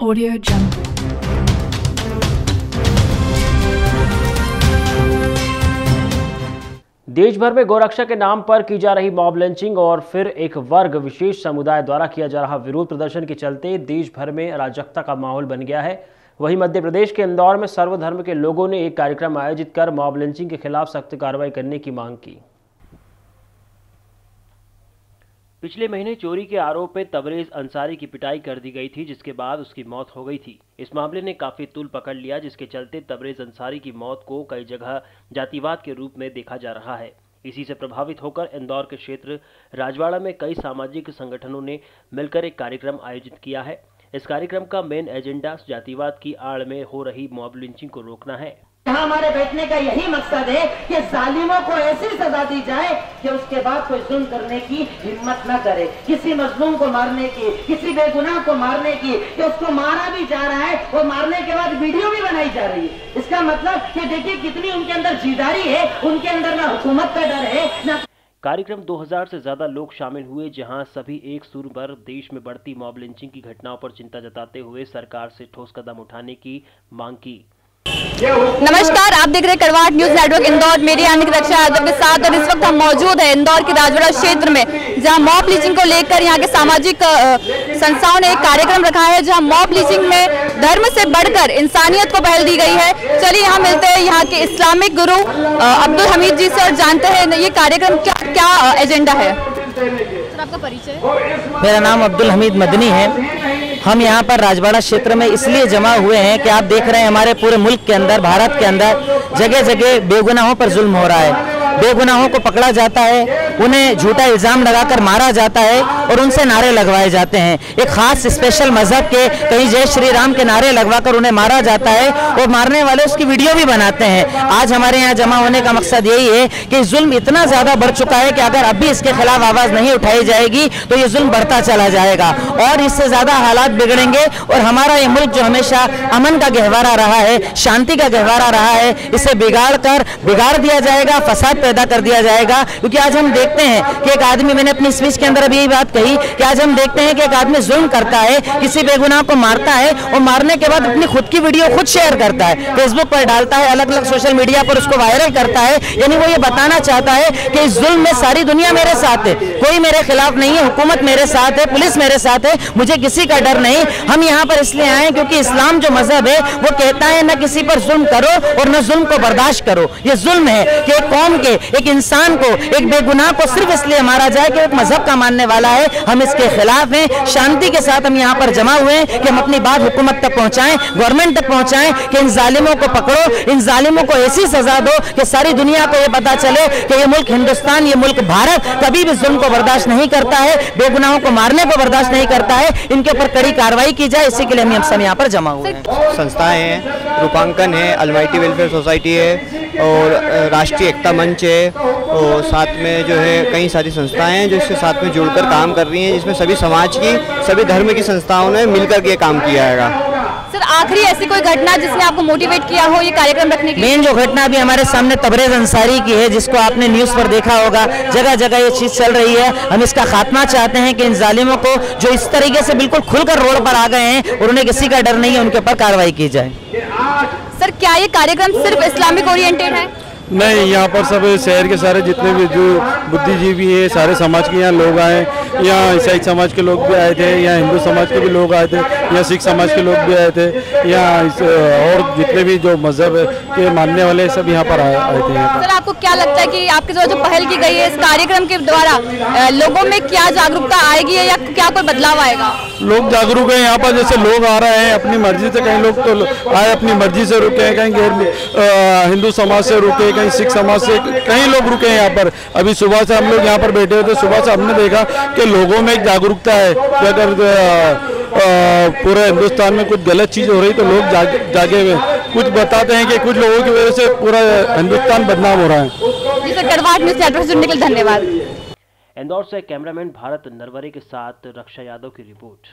Audio Jungle. देश भर में गोरक्षा के नाम पर की जा रही मॉब लिंचिंग और फिर एक वर्ग विशेष समुदाय द्वारा किया जा रहा विरोध प्रदर्शन के चलते देश भर में अराजकता का माहौल बन गया है वहीं मध्य प्रदेश के इंदौर में सर्वधर्म के लोगों ने एक कार्यक्रम आयोजित कर मॉब लंचिंग के खिलाफ सख्त कार्रवाई करने की मांग की पिछले महीने चोरी के आरोप में तबरेज अंसारी की पिटाई कर दी गई थी, जिसके बाद उसकी मौत हो गई थी। इस मामले ने काफ़ी तुल पकड़ लिया, जिसके चलते तबरेज अंसारी की मौत को कई जगह जातिवाद के रूप में देखा जा रहा है। इसी से प्रभावित होकर इंदौर के क्षेत्र राजवाड़ा में कई सामाजिक संगठनों ने मिलकर एक कार्यक्रम आयोजित किया है। इस कार्यक्रम का मेन एजेंडा जातिवाद की आड़ में हो रही मॉब लिंचिंग को रोकना है। यहाँ हमारे बैठने का यही मकसद है कि जालिमों को ऐसी सजा दी जाए कि उसके बाद कोई जुल्म करने की हिम्मत न करे, किसी मजलूम को मारने की, किसी बेगुनाह को मारने की, कि उसको मारा भी जा रहा है और मारने के बाद वीडियो भी बनाई जा रही है। इसका मतलब कि देखिए कितनी उनके अंदर जीदारी है, उनके अंदर ना हुकूमत का डर है, ना कार्यक्रम 2000 से ज़्यादा लोग शामिल हुए, जहाँ सभी एक सुर पर देश में बढ़ती मॉब लिंचिंग की घटनाओं पर चिंता जताते हुए सरकार से ठोस कदम उठाने की मांग की। नमस्कार, आप देख रहे हैं करवाट न्यूज़ नेटवर्क इंदौर। मेरी यानी की रक्षा यादव के साथ और इस वक्त हम मौजूद है इंदौर के राजवाड़ा क्षेत्र में, जहाँ मॉब लीचिंग को लेकर यहाँ के सामाजिक संस्थाओं ने एक कार्यक्रम रखा है, जहाँ मॉब लीचिंग में धर्म से बढ़कर इंसानियत को पहल दी गई है। चलिए यहाँ मिलते हैं, यहाँ के इस्लामिक गुरु अब्दुल हमीद जी से और जानते हैं ये कार्यक्रम क्या क्या एजेंडा है। सर आपका परिचय? मेरा नाम अब्दुल हमीद मदनी है। हम यहाँ पर राजवाड़ा क्षेत्र में इसलिए जमा हुए हैं कि आप देख रहे हैं हमारे पूरे मुल्क के अंदर, भारत के अंदर जगह जगह बेगुनाहों पर जुल्म हो रहा है। बेगुनाहों को पकड़ा जाता है, उन्हें झूठा इल्ज़ाम लगाकर मारा जाता है और उनसे नारे लगवाए जाते हैं। एक खास स्पेशल मज़हब के कहीं जय श्री राम के नारे लगवाकर उन्हें मारा जाता है और मारने वाले उसकी वीडियो भी बनाते हैं। आज हमारे यहाँ जमा होने का मकसद यही है कि जुल्म इतना ज़्यादा बढ़ चुका है कि अगर अभी इसके खिलाफ आवाज़ नहीं उठाई जाएगी तो ये जुल्म बढ़ता चला जाएगा और इससे ज़्यादा हालात बिगड़ेंगे और हमारा ये मुल्क जो हमेशा अमन का गहवारा रहा है, शांति का गहवारा रहा है, इसे बिगाड़ कर बिगाड़ दिया जाएगा, फसाद पैदा कर दिया जाएगा। क्योंकि आज हम देखते हैं कि एक आदमी, मैंने अपनी स्पीच के अंदर अभी यही बात कही कि आज हम देखते हैं कि एक आदमी जुल्म करता है, किसी बेगुनाह को मारता है और मारने के बाद अपनी खुद की वीडियो खुद शेयर करता है। फेसबुक पर डालता है अलग अलग सोशल मीडिया पर उसको वायरल करता है। यानी वो ये बताना चाहता है कि इस जुल्म में सारी दुनिया मेरे साथ है, कोई मेरे खिलाफ नहीं है, हुकूमत मेरे साथ है, पुलिस मेरे साथ है, मुझे किसी का डर नहीं। हम यहाँ पर इसलिए आए क्योंकि इस्लाम जो मज़हब है, वो कहता है, न किसी पर जुल्म करो और न जुल्म को बर्दाश्त करो। ये जुल्म है कि एक कौम के एक इंसान को, एक बेगुनाह को सिर्फ़ इसलिए मारा जाए कि एक मज़हब का मानने वाला है। हम इसके खिलाफ हैं। शांति के साथ हम यहाँ पर जमा हुए हैं कि हम अपनी बात हुकूमत तक पहुँचाएँ गवर्नमेंट तक पहुँचाएँ कि इन जालिमों को पकड़ो, इन जालिमों को ऐसी सजा दो कि सारी दुनिया को ये पता चले कि ये मुल्क हिंदुस्तान, ये मुल्क भारत कभी भी जुल्म को बर्दाश्त नहीं करता है, बेगुनाहों को मारने को बर्दाश्त नहीं करता है। इनके ऊपर कड़ी कार्रवाई की जाए, इसी के लिए हम सब यहाँ पर जमा हुए हैं। संस्थाएँ हैं, रूपांकन है अलमाइटी वेलफेयर सोसाइटी है और राष्ट्रीय एकता मंच है और साथ में जो है कई सारी संस्थाएँ हैं जो इसके साथ में जुड़कर काम कर रही हैं जिसमें सभी समाज की सभी धर्म की संस्थाओं ने मिलकर के काम किया है सर आखिरी ऐसी कोई घटना जिसने आपको मोटिवेट किया हो ये कार्यक्रम रखने के मेन जो घटना अभी हमारे सामने तबरेज अंसारी की है जिसको आपने न्यूज़ पर देखा होगा जगह जगह ये चीज़ चल रही है। हम इसका खात्मा चाहते हैं कि इन जालिमों को जो इस तरीके से बिल्कुल खुलकर रोड पर आ गए हैं और उन्हें किसी का डर नहीं है उनके ऊपर कार्रवाई की जाए। सर क्या ये कार्यक्रम सिर्फ़ इस्लामिक ओरिएंटेड है? नहीं, यहाँ पर सब शहर के सारे जितने भी जो बुद्धिजीवी हैं, सारे समाज के यहाँ लोग आए यहाँ ईसाई समाज के लोग भी आए थे, यहाँ हिंदू समाज के भी लोग आए थे, यहाँ सिख समाज के लोग भी आए थे। यहाँ और जितने भी जो मज़हब के मानने वाले सब यहाँ पर आए आए थे सर, आपको क्या लगता है कि आपके द्वारा जो पहल की गई है इस कार्यक्रम के द्वारा लोगों में क्या जागरूकता आएगी या क्या कोई बदलाव आएगा? लोग जागरूक हैं यहाँ पर जैसे लोग आ रहे हैं अपनी मर्ज़ी से कहीं लोग तो आए अपनी मर्ज़ी से रुके हैं कहीं गैर हिंदू समाज से रुके कहीं सिख समाज से कई लोग रुके हैं यहाँ पर। अभी सुबह से हम लोग यहाँ पर बैठे हुए थे सुबह से हमने देखा कि लोगों में एक जागरूकता है कि अगर पूरे हिंदुस्तान में कुछ गलत चीज़ हो रही तो लोग जाग, हुए। कुछ बताते हैं कि कुछ लोगों की वजह से पूरा हिंदुस्तान बदनाम हो रहा है। धन्यवाद। इंदौर से कैमरामैन भारत नरवरे के साथ रक्षा यादव की रिपोर्ट।